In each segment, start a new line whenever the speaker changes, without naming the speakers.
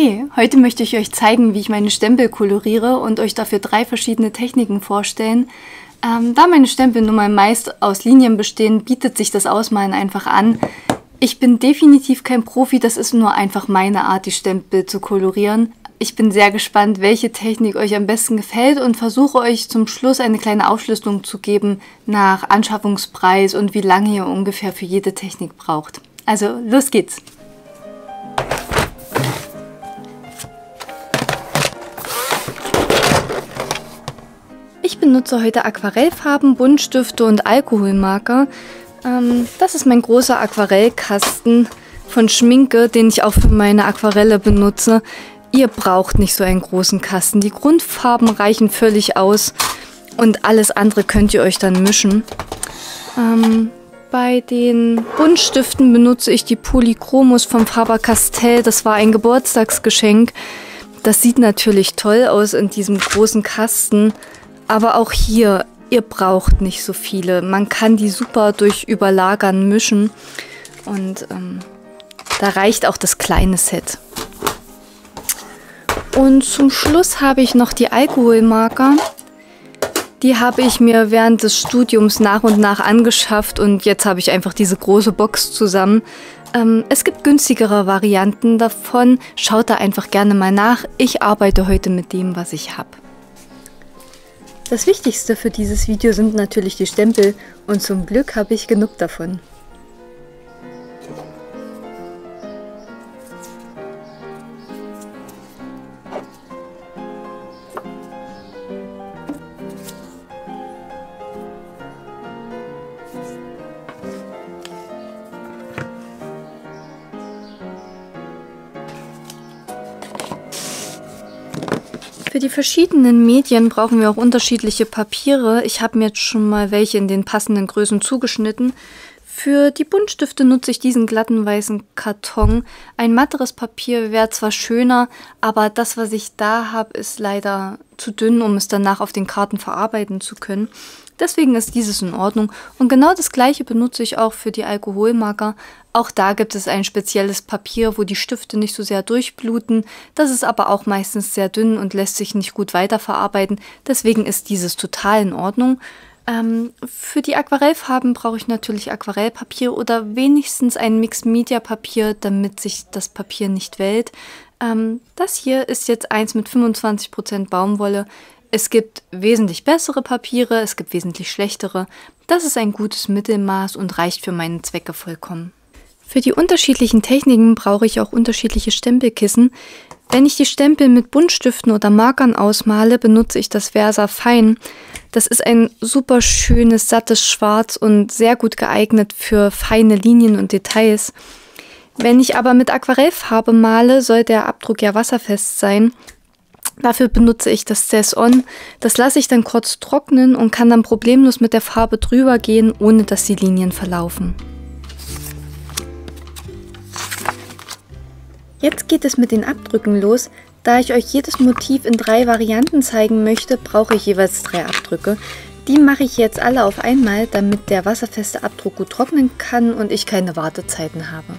Hey, heute möchte ich euch zeigen, wie ich meine Stempel koloriere und euch dafür drei verschiedene Techniken vorstellen. Ähm, da meine Stempel nun mal meist aus Linien bestehen, bietet sich das Ausmalen einfach an. Ich bin definitiv kein Profi, das ist nur einfach meine Art, die Stempel zu kolorieren. Ich bin sehr gespannt, welche Technik euch am besten gefällt und versuche euch zum Schluss eine kleine Aufschlüsselung zu geben nach Anschaffungspreis und wie lange ihr ungefähr für jede Technik braucht. Also, los geht's! Ich benutze heute Aquarellfarben, Buntstifte und Alkoholmarker. Ähm, das ist mein großer Aquarellkasten von Schminke, den ich auch für meine Aquarelle benutze. Ihr braucht nicht so einen großen Kasten. Die Grundfarben reichen völlig aus und alles andere könnt ihr euch dann mischen. Ähm, bei den Buntstiften benutze ich die Polychromos vom Faber-Castell. Das war ein Geburtstagsgeschenk. Das sieht natürlich toll aus in diesem großen Kasten. Aber auch hier, ihr braucht nicht so viele. Man kann die super durch Überlagern mischen. Und ähm, da reicht auch das kleine Set. Und zum Schluss habe ich noch die Alkoholmarker. Die habe ich mir während des Studiums nach und nach angeschafft und jetzt habe ich einfach diese große Box zusammen. Ähm, es gibt günstigere Varianten davon. Schaut da einfach gerne mal nach. Ich arbeite heute mit dem, was ich habe. Das Wichtigste für dieses Video sind natürlich die Stempel und zum Glück habe ich genug davon. Für die verschiedenen Medien brauchen wir auch unterschiedliche Papiere. Ich habe mir jetzt schon mal welche in den passenden Größen zugeschnitten. Für die Buntstifte nutze ich diesen glatten weißen Karton. Ein matteres Papier wäre zwar schöner, aber das, was ich da habe, ist leider zu dünn, um es danach auf den Karten verarbeiten zu können. Deswegen ist dieses in Ordnung. Und genau das gleiche benutze ich auch für die Alkoholmarker. Auch da gibt es ein spezielles Papier, wo die Stifte nicht so sehr durchbluten. Das ist aber auch meistens sehr dünn und lässt sich nicht gut weiterverarbeiten. Deswegen ist dieses total in Ordnung. Ähm, für die Aquarellfarben brauche ich natürlich Aquarellpapier oder wenigstens ein Mixed Media Papier, damit sich das Papier nicht wellt. Ähm, das hier ist jetzt eins mit 25% Baumwolle. Es gibt wesentlich bessere Papiere, es gibt wesentlich schlechtere. Das ist ein gutes Mittelmaß und reicht für meine Zwecke vollkommen. Für die unterschiedlichen Techniken brauche ich auch unterschiedliche Stempelkissen. Wenn ich die Stempel mit Buntstiften oder Markern ausmale, benutze ich das Versa Fine. Das ist ein super schönes, sattes Schwarz und sehr gut geeignet für feine Linien und Details. Wenn ich aber mit Aquarellfarbe male, soll der Abdruck ja wasserfest sein. Dafür benutze ich das Cess-On. Das lasse ich dann kurz trocknen und kann dann problemlos mit der Farbe drüber gehen, ohne dass die Linien verlaufen. Jetzt geht es mit den Abdrücken los. Da ich euch jedes Motiv in drei Varianten zeigen möchte, brauche ich jeweils drei Abdrücke. Die mache ich jetzt alle auf einmal, damit der wasserfeste Abdruck gut trocknen kann und ich keine Wartezeiten habe.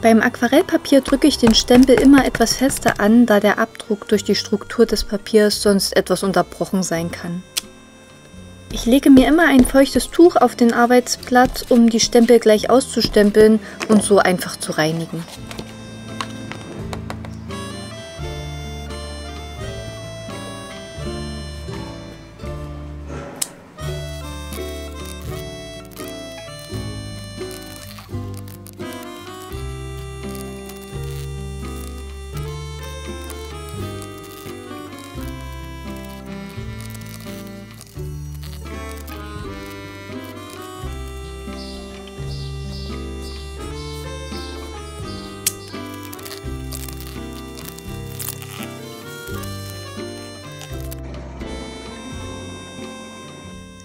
Beim Aquarellpapier drücke ich den Stempel immer etwas fester an, da der Abdruck durch die Struktur des Papiers sonst etwas unterbrochen sein kann. Ich lege mir immer ein feuchtes Tuch auf den Arbeitsplatz, um die Stempel gleich auszustempeln und so einfach zu reinigen.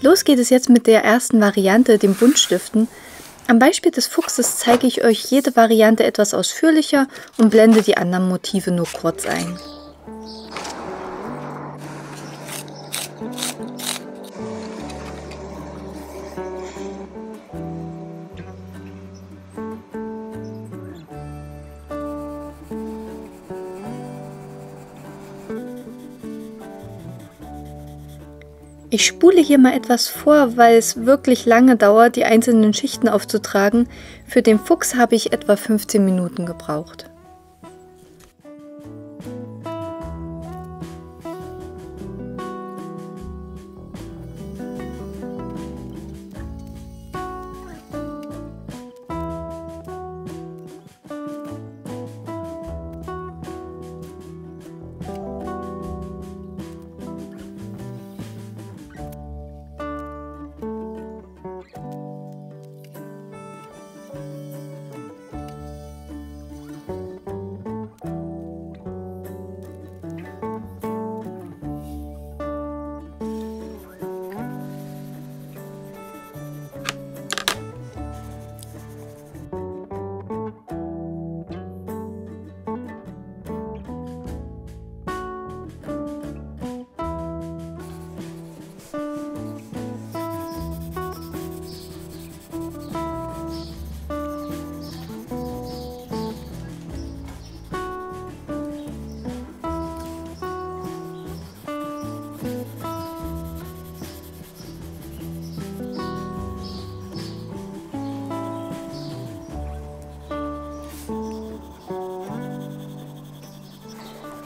Los geht es jetzt mit der ersten Variante, dem Buntstiften. Am Beispiel des Fuchses zeige ich euch jede Variante etwas ausführlicher und blende die anderen Motive nur kurz ein. Ich spule hier mal etwas vor, weil es wirklich lange dauert, die einzelnen Schichten aufzutragen. Für den Fuchs habe ich etwa 15 Minuten gebraucht.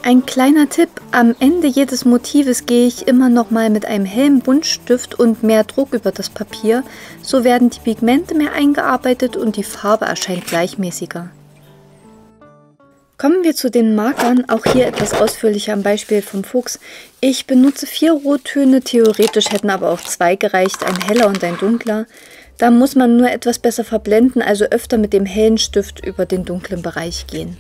Ein kleiner Tipp, am Ende jedes Motives gehe ich immer noch mal mit einem hellen Buntstift und mehr Druck über das Papier, so werden die Pigmente mehr eingearbeitet und die Farbe erscheint gleichmäßiger. Kommen wir zu den Markern, auch hier etwas ausführlicher am Beispiel vom Fuchs. Ich benutze vier Rottöne, theoretisch hätten aber auch zwei gereicht, ein heller und ein dunkler. Da muss man nur etwas besser verblenden, also öfter mit dem hellen Stift über den dunklen Bereich gehen.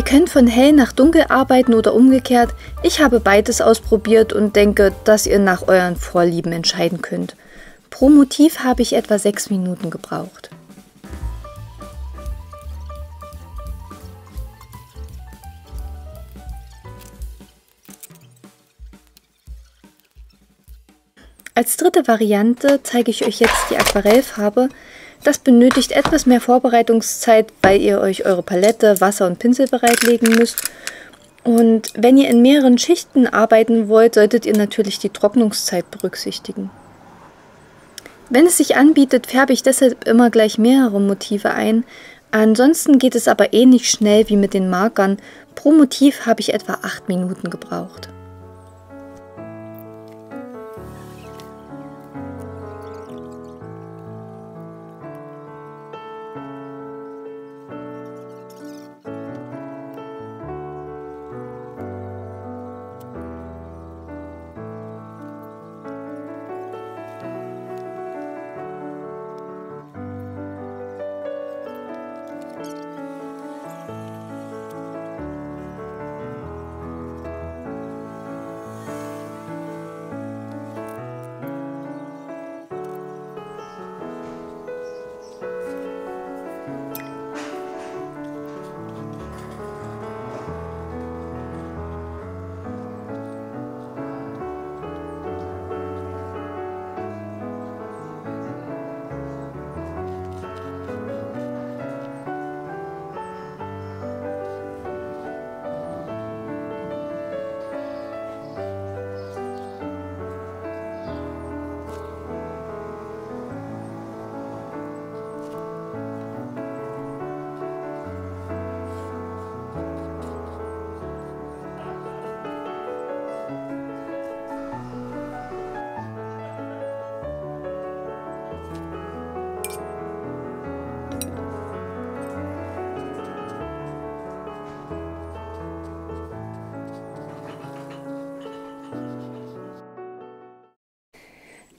Ihr könnt von hell nach dunkel arbeiten oder umgekehrt. Ich habe beides ausprobiert und denke, dass ihr nach euren Vorlieben entscheiden könnt. Pro Motiv habe ich etwa 6 Minuten gebraucht. Als dritte Variante zeige ich euch jetzt die Aquarellfarbe. Das benötigt etwas mehr Vorbereitungszeit, weil ihr euch eure Palette, Wasser und Pinsel bereitlegen müsst. Und wenn ihr in mehreren Schichten arbeiten wollt, solltet ihr natürlich die Trocknungszeit berücksichtigen. Wenn es sich anbietet, färbe ich deshalb immer gleich mehrere Motive ein. Ansonsten geht es aber ähnlich schnell wie mit den Markern. Pro Motiv habe ich etwa 8 Minuten gebraucht.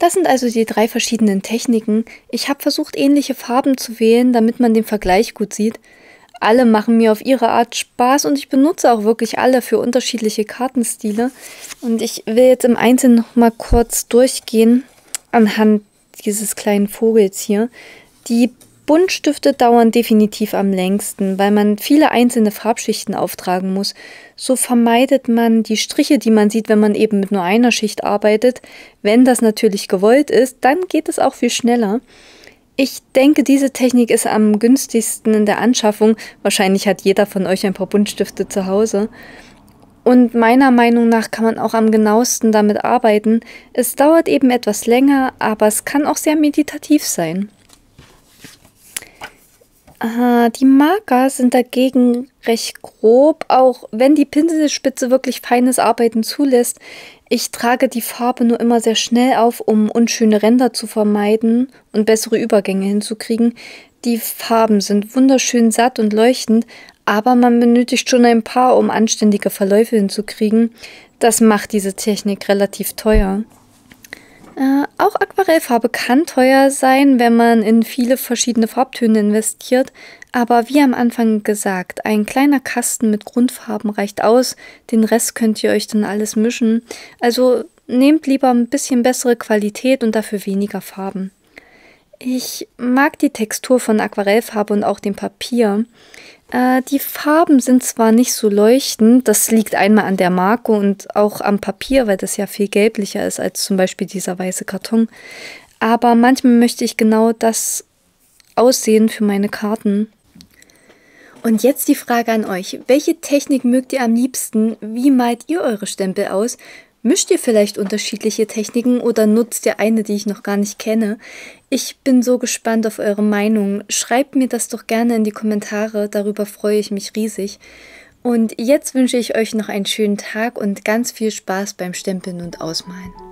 Das sind also die drei verschiedenen Techniken. Ich habe versucht, ähnliche Farben zu wählen, damit man den Vergleich gut sieht. Alle machen mir auf ihre Art Spaß und ich benutze auch wirklich alle für unterschiedliche Kartenstile. Und ich will jetzt im Einzelnen noch mal kurz durchgehen anhand dieses kleinen Vogels hier. Die Buntstifte dauern definitiv am längsten, weil man viele einzelne Farbschichten auftragen muss. So vermeidet man die Striche, die man sieht, wenn man eben mit nur einer Schicht arbeitet. Wenn das natürlich gewollt ist, dann geht es auch viel schneller. Ich denke, diese Technik ist am günstigsten in der Anschaffung. Wahrscheinlich hat jeder von euch ein paar Buntstifte zu Hause. Und meiner Meinung nach kann man auch am genauesten damit arbeiten. Es dauert eben etwas länger, aber es kann auch sehr meditativ sein. Aha, die Marker sind dagegen recht grob, auch wenn die Pinselspitze wirklich feines Arbeiten zulässt. Ich trage die Farbe nur immer sehr schnell auf, um unschöne Ränder zu vermeiden und bessere Übergänge hinzukriegen. Die Farben sind wunderschön satt und leuchtend, aber man benötigt schon ein paar, um anständige Verläufe hinzukriegen. Das macht diese Technik relativ teuer. Äh, auch Aquarellfarbe kann teuer sein, wenn man in viele verschiedene Farbtöne investiert, aber wie am Anfang gesagt, ein kleiner Kasten mit Grundfarben reicht aus, den Rest könnt ihr euch dann alles mischen. Also nehmt lieber ein bisschen bessere Qualität und dafür weniger Farben. Ich mag die Textur von Aquarellfarbe und auch dem Papier. Äh, die Farben sind zwar nicht so leuchtend, das liegt einmal an der Marke und auch am Papier, weil das ja viel gelblicher ist als zum Beispiel dieser weiße Karton. Aber manchmal möchte ich genau das aussehen für meine Karten. Und jetzt die Frage an euch. Welche Technik mögt ihr am liebsten? Wie malt ihr eure Stempel aus? Mischt ihr vielleicht unterschiedliche Techniken oder nutzt ihr eine, die ich noch gar nicht kenne? Ich bin so gespannt auf eure Meinung. Schreibt mir das doch gerne in die Kommentare, darüber freue ich mich riesig. Und jetzt wünsche ich euch noch einen schönen Tag und ganz viel Spaß beim Stempeln und Ausmalen.